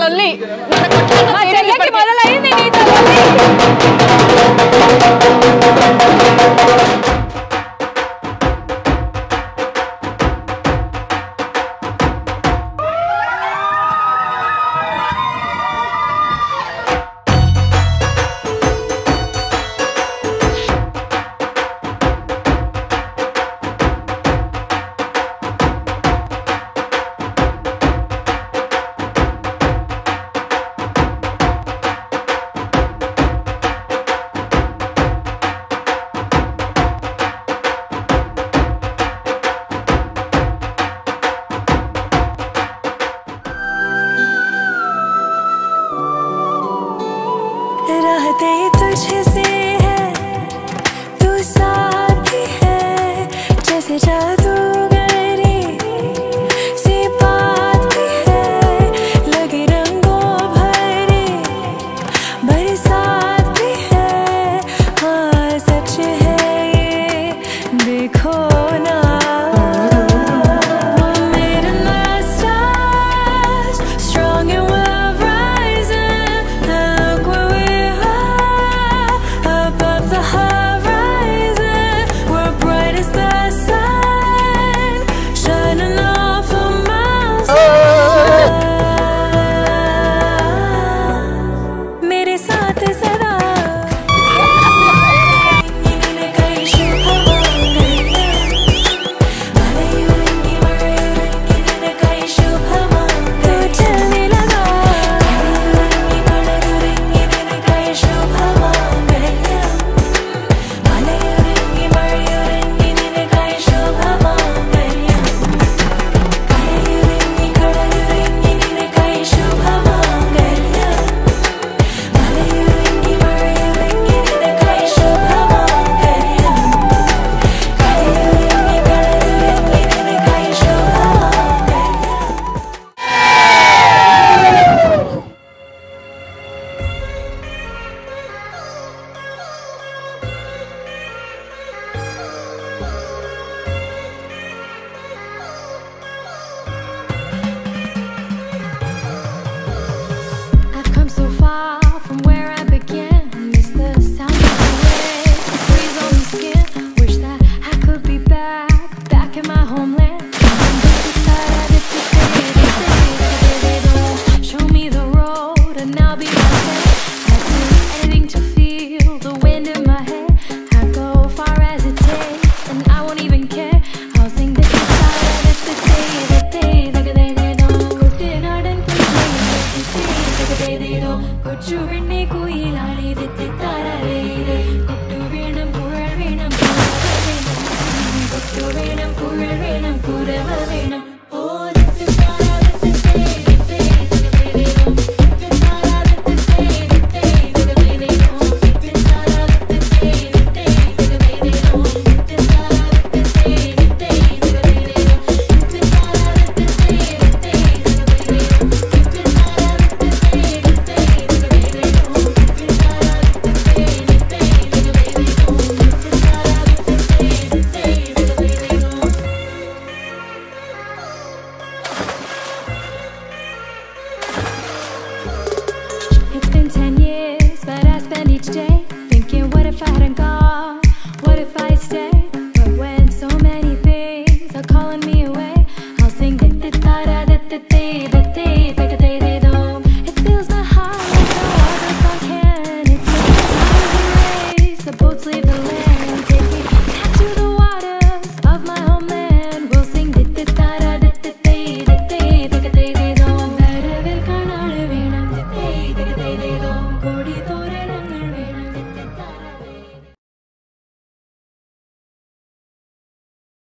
能力 hurt his